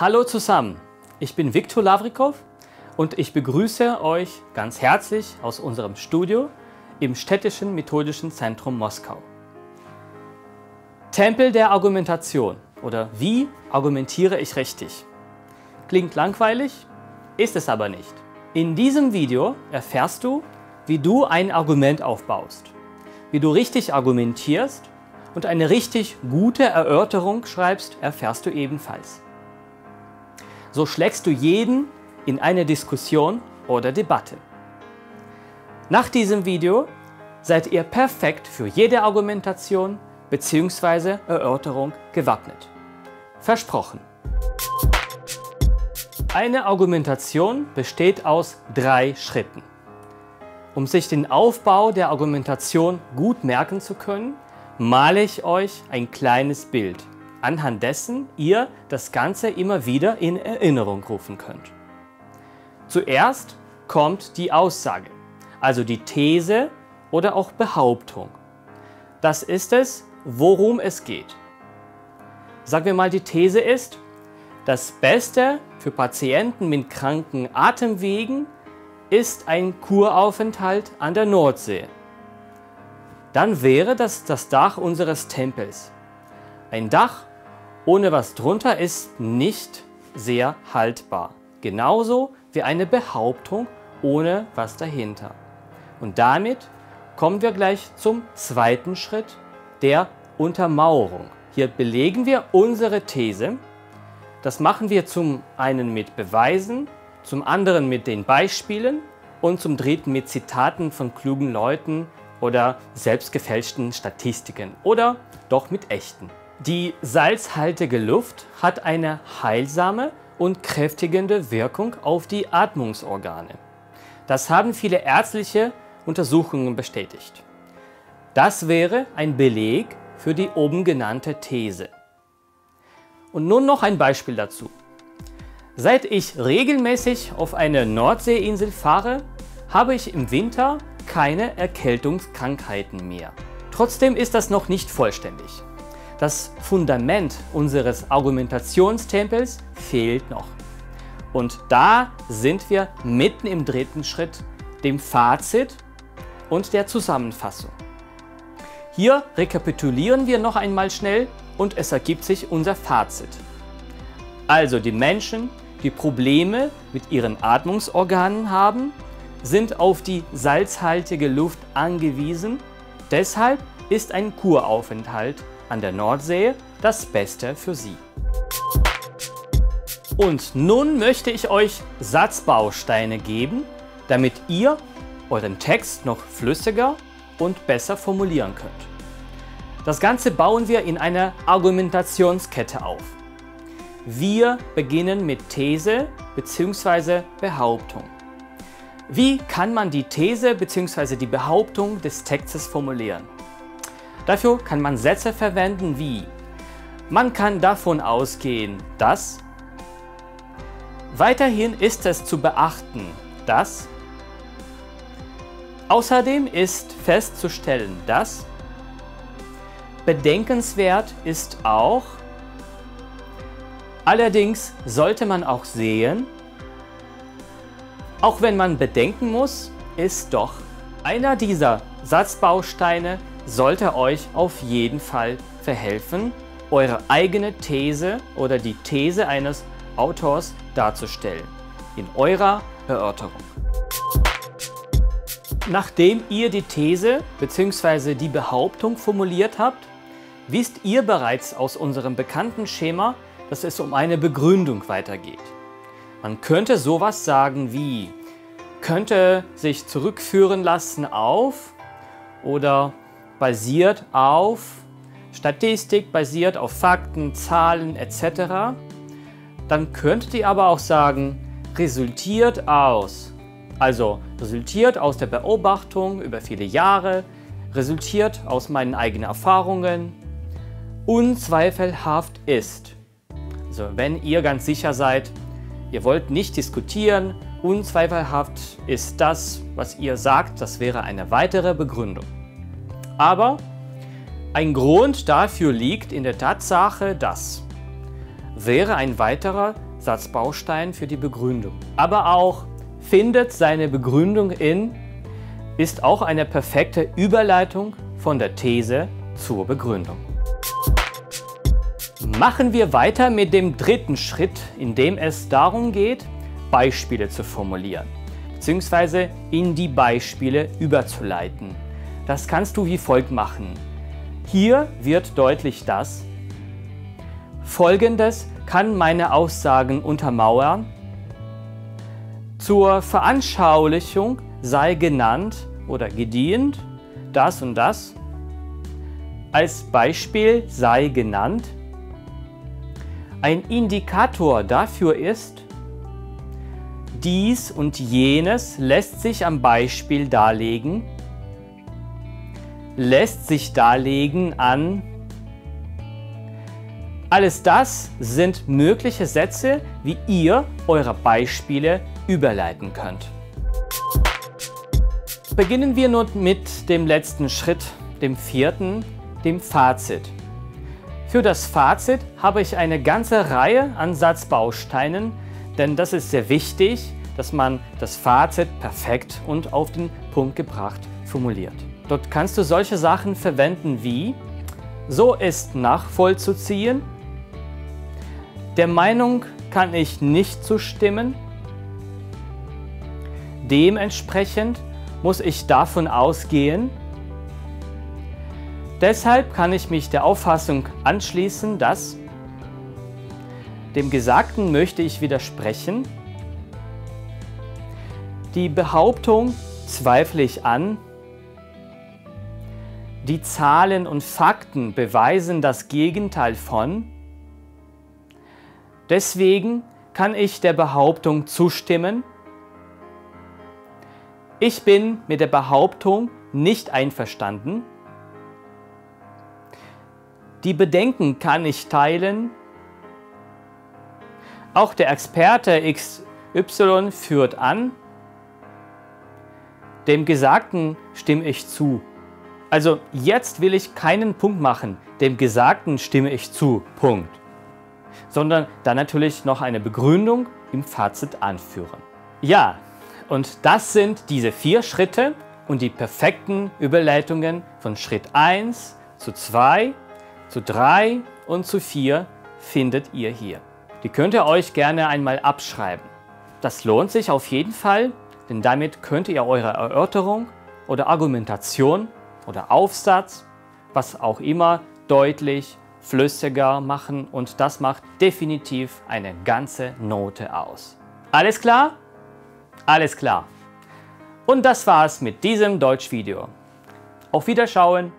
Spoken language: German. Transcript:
Hallo zusammen, ich bin Viktor Lavrikov und ich begrüße euch ganz herzlich aus unserem Studio im Städtischen Methodischen Zentrum Moskau. Tempel der Argumentation oder wie argumentiere ich richtig? Klingt langweilig, ist es aber nicht. In diesem Video erfährst du, wie du ein Argument aufbaust, wie du richtig argumentierst und eine richtig gute Erörterung schreibst, erfährst du ebenfalls. So schlägst du jeden in eine Diskussion oder Debatte. Nach diesem Video seid ihr perfekt für jede Argumentation bzw. Erörterung gewappnet. Versprochen. Eine Argumentation besteht aus drei Schritten. Um sich den Aufbau der Argumentation gut merken zu können, male ich euch ein kleines Bild, anhand dessen ihr das Ganze immer wieder in Erinnerung rufen könnt. Zuerst kommt die Aussage, also die These oder auch Behauptung. Das ist es, worum es geht. Sagen wir mal, die These ist, das Beste für Patienten mit kranken Atemwegen ist ein Kuraufenthalt an der Nordsee. Dann wäre das das Dach unseres Tempels. Ein Dach ohne was drunter ist nicht sehr haltbar. Genauso wie eine Behauptung ohne was dahinter. Und damit kommen wir gleich zum zweiten Schritt der Untermauerung. Hier belegen wir unsere These. Das machen wir zum einen mit Beweisen, zum anderen mit den Beispielen und zum dritten mit Zitaten von klugen Leuten oder selbstgefälschten Statistiken oder doch mit echten. Die salzhaltige Luft hat eine heilsame und kräftigende Wirkung auf die Atmungsorgane. Das haben viele ärztliche Untersuchungen bestätigt. Das wäre ein Beleg für die oben genannte These. Und nun noch ein Beispiel dazu. Seit ich regelmäßig auf eine Nordseeinsel fahre, habe ich im Winter keine Erkältungskrankheiten mehr. Trotzdem ist das noch nicht vollständig. Das Fundament unseres Argumentationstempels fehlt noch. Und da sind wir mitten im dritten Schritt, dem Fazit und der Zusammenfassung. Hier rekapitulieren wir noch einmal schnell und es ergibt sich unser Fazit. Also die Menschen, die Probleme mit ihren Atmungsorganen haben, sind auf die salzhaltige Luft angewiesen. Deshalb ist ein Kuraufenthalt an der Nordsee das Beste für sie. Und nun möchte ich euch Satzbausteine geben, damit ihr euren Text noch flüssiger und besser formulieren könnt. Das Ganze bauen wir in einer Argumentationskette auf. Wir beginnen mit These bzw. Behauptung. Wie kann man die These bzw. die Behauptung des Textes formulieren? Dafür kann man Sätze verwenden wie Man kann davon ausgehen, dass Weiterhin ist es zu beachten, dass Außerdem ist festzustellen, dass Bedenkenswert ist auch Allerdings sollte man auch sehen, auch wenn man bedenken muss, ist doch einer dieser Satzbausteine sollte euch auf jeden Fall verhelfen, eure eigene These oder die These eines Autors darzustellen in eurer Erörterung. Nachdem ihr die These bzw. die Behauptung formuliert habt, wisst ihr bereits aus unserem bekannten Schema, dass es um eine Begründung weitergeht. Man könnte sowas sagen wie könnte sich zurückführen lassen auf oder basiert auf Statistik, basiert auf Fakten, Zahlen etc. Dann könntet ihr aber auch sagen, resultiert aus. Also resultiert aus der Beobachtung über viele Jahre, resultiert aus meinen eigenen Erfahrungen, unzweifelhaft ist. Also wenn ihr ganz sicher seid, ihr wollt nicht diskutieren, unzweifelhaft ist das, was ihr sagt, das wäre eine weitere Begründung. Aber ein Grund dafür liegt in der Tatsache, dass wäre ein weiterer Satzbaustein für die Begründung. Aber auch findet seine Begründung in ist auch eine perfekte Überleitung von der These zur Begründung. Machen wir weiter mit dem dritten Schritt, in dem es darum geht, Beispiele zu formulieren bzw. in die Beispiele überzuleiten. Das kannst du wie folgt machen. Hier wird deutlich, dass Folgendes kann meine Aussagen untermauern. Zur Veranschaulichung sei genannt oder gedient das und das. Als Beispiel sei genannt. Ein Indikator dafür ist, dies und jenes lässt sich am Beispiel darlegen, lässt sich darlegen an. Alles das sind mögliche Sätze, wie ihr eure Beispiele überleiten könnt. Beginnen wir nun mit dem letzten Schritt, dem vierten, dem Fazit. Für das Fazit habe ich eine ganze Reihe an Satzbausteinen, denn das ist sehr wichtig, dass man das Fazit perfekt und auf den Punkt gebracht formuliert. Dort kannst du solche Sachen verwenden wie so ist nachvollzuziehen, der Meinung kann ich nicht zustimmen, dementsprechend muss ich davon ausgehen, deshalb kann ich mich der Auffassung anschließen, dass dem Gesagten möchte ich widersprechen. Die Behauptung zweifle ich an. Die Zahlen und Fakten beweisen das Gegenteil von. Deswegen kann ich der Behauptung zustimmen. Ich bin mit der Behauptung nicht einverstanden. Die Bedenken kann ich teilen. Auch der Experte XY führt an, dem Gesagten stimme ich zu. Also jetzt will ich keinen Punkt machen, dem Gesagten stimme ich zu, Punkt. Sondern dann natürlich noch eine Begründung im Fazit anführen. Ja, und das sind diese vier Schritte und die perfekten Überleitungen von Schritt 1 zu 2, zu 3 und zu 4 findet ihr hier. Die könnt ihr euch gerne einmal abschreiben. Das lohnt sich auf jeden Fall, denn damit könnt ihr eure Erörterung oder Argumentation oder Aufsatz, was auch immer, deutlich, flüssiger machen und das macht definitiv eine ganze Note aus. Alles klar? Alles klar. Und das war's mit diesem Deutschvideo. Auf Wiederschauen!